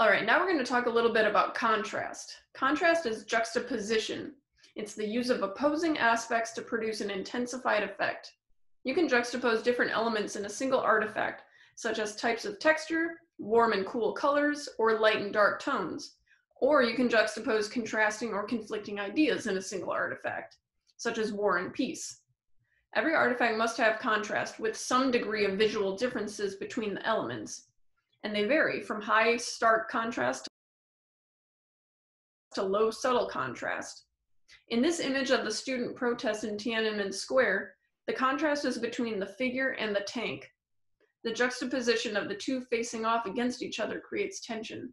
All right, now we're going to talk a little bit about contrast. Contrast is juxtaposition. It's the use of opposing aspects to produce an intensified effect. You can juxtapose different elements in a single artifact, such as types of texture, warm and cool colors, or light and dark tones. Or you can juxtapose contrasting or conflicting ideas in a single artifact, such as war and peace. Every artifact must have contrast with some degree of visual differences between the elements, and they vary from high stark contrast to low subtle contrast. In this image of the student protest in Tiananmen Square, the contrast is between the figure and the tank. The juxtaposition of the two facing off against each other creates tension.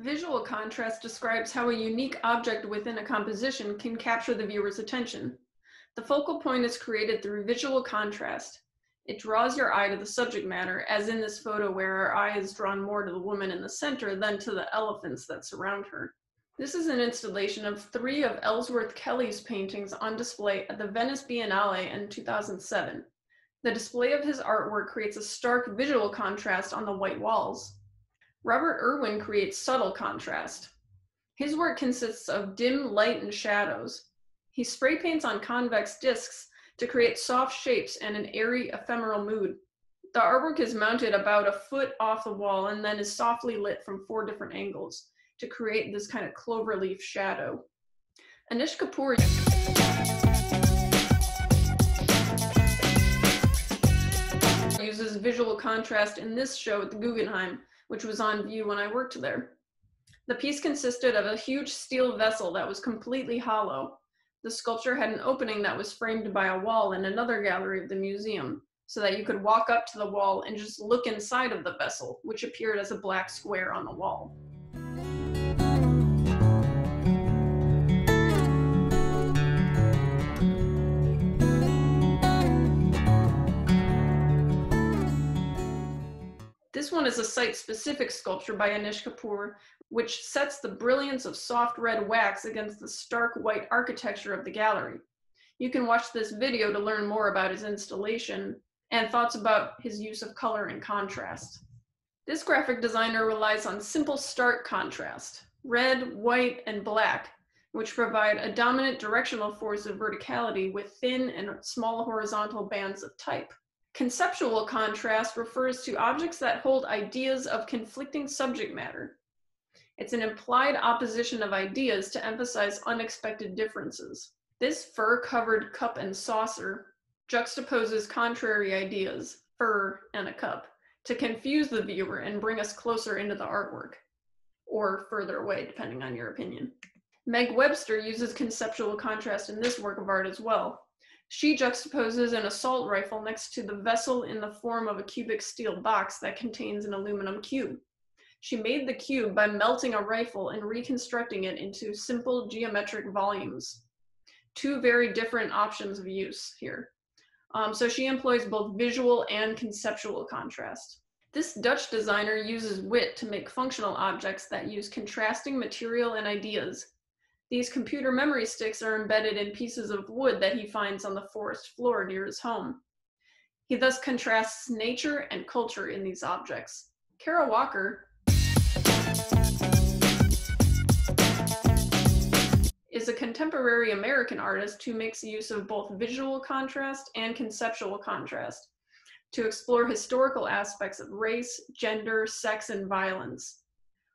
Visual contrast describes how a unique object within a composition can capture the viewer's attention. The focal point is created through visual contrast. It draws your eye to the subject matter, as in this photo where our eye is drawn more to the woman in the center than to the elephants that surround her. This is an installation of three of Ellsworth Kelly's paintings on display at the Venice Biennale in 2007. The display of his artwork creates a stark visual contrast on the white walls. Robert Irwin creates subtle contrast. His work consists of dim light and shadows. He spray paints on convex discs to create soft shapes and an airy, ephemeral mood. The artwork is mounted about a foot off the wall and then is softly lit from four different angles to create this kind of cloverleaf shadow. Anish Kapoor uses visual contrast in this show at the Guggenheim which was on view when I worked there. The piece consisted of a huge steel vessel that was completely hollow. The sculpture had an opening that was framed by a wall in another gallery of the museum, so that you could walk up to the wall and just look inside of the vessel, which appeared as a black square on the wall. This one is a site-specific sculpture by Anish Kapoor, which sets the brilliance of soft red wax against the stark white architecture of the gallery. You can watch this video to learn more about his installation and thoughts about his use of color and contrast. This graphic designer relies on simple stark contrast, red, white, and black, which provide a dominant directional force of verticality with thin and small horizontal bands of type. Conceptual contrast refers to objects that hold ideas of conflicting subject matter. It's an implied opposition of ideas to emphasize unexpected differences. This fur-covered cup and saucer juxtaposes contrary ideas, fur and a cup, to confuse the viewer and bring us closer into the artwork, or further away, depending on your opinion. Meg Webster uses conceptual contrast in this work of art as well. She juxtaposes an assault rifle next to the vessel in the form of a cubic steel box that contains an aluminum cube. She made the cube by melting a rifle and reconstructing it into simple geometric volumes. Two very different options of use here. Um, so she employs both visual and conceptual contrast. This Dutch designer uses wit to make functional objects that use contrasting material and ideas these computer memory sticks are embedded in pieces of wood that he finds on the forest floor near his home. He thus contrasts nature and culture in these objects. Kara Walker is a contemporary American artist who makes use of both visual contrast and conceptual contrast. to explore historical aspects of race, gender, sex, and violence.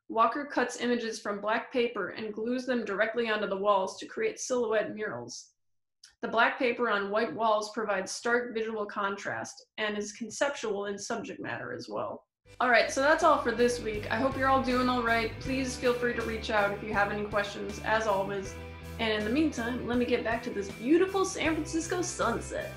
Walker cuts images from black paper and glues them directly onto the walls to create silhouette murals. The black paper on white walls provides stark visual contrast and is conceptual in subject matter as well. All right, so that's all for this week. I hope you're all doing all right. Please feel free to reach out if you have any questions, as always. And in the meantime, let me get back to this beautiful San Francisco sunset.